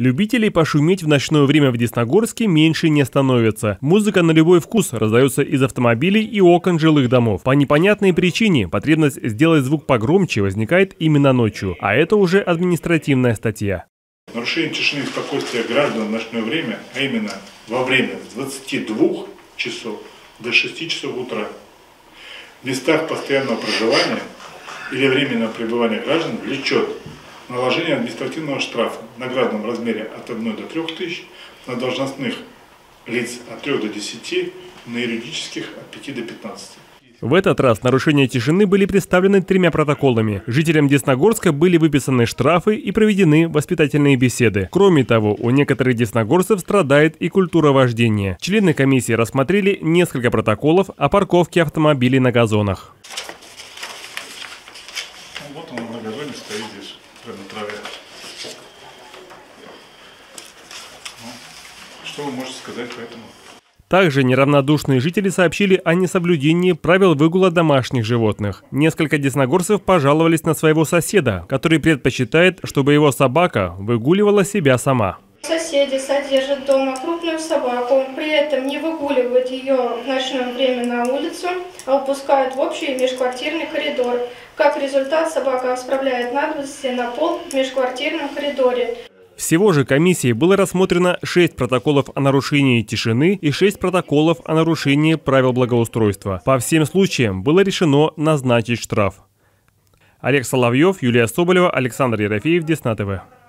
Любителей пошуметь в ночное время в Десногорске меньше не становится. Музыка на любой вкус раздается из автомобилей и окон жилых домов. По непонятной причине потребность сделать звук погромче возникает именно ночью, а это уже административная статья. Нарушение тишины и спокойствия граждан в ночное время, а именно во время с 22 часов до 6 часов утра в местах постоянного проживания или временного пребывания граждан влечет наложение административного штрафа в наградном размере от 1 до 3 тысяч, на должностных лиц от 3 до 10, на юридических от 5 до 15. В этот раз нарушения тишины были представлены тремя протоколами. Жителям Десногорска были выписаны штрафы и проведены воспитательные беседы. Кроме того, у некоторых десногорцев страдает и культура вождения. Члены комиссии рассмотрели несколько протоколов о парковке автомобилей на газонах. Ну, вот он на газоне стоит здесь, на траве. Ну, что вы можете сказать по этому? Также неравнодушные жители сообщили о несоблюдении правил выгула домашних животных. Несколько десногорцев пожаловались на своего соседа, который предпочитает, чтобы его собака выгуливала себя сама. Соседи содержат дома крупную собаку, при этом не выгуливают ее в ночное время на улицу, а выпускают в общий межквартирный коридор. Как результат, собака справляет надобности на пол в межквартирном коридоре. Всего же комиссией было рассмотрено 6 протоколов о нарушении тишины и 6 протоколов о нарушении правил благоустройства. По всем случаям было решено назначить штраф. Олег Соловьев, Юлия Соболева, Александр Ерофеев, Десна ТВ.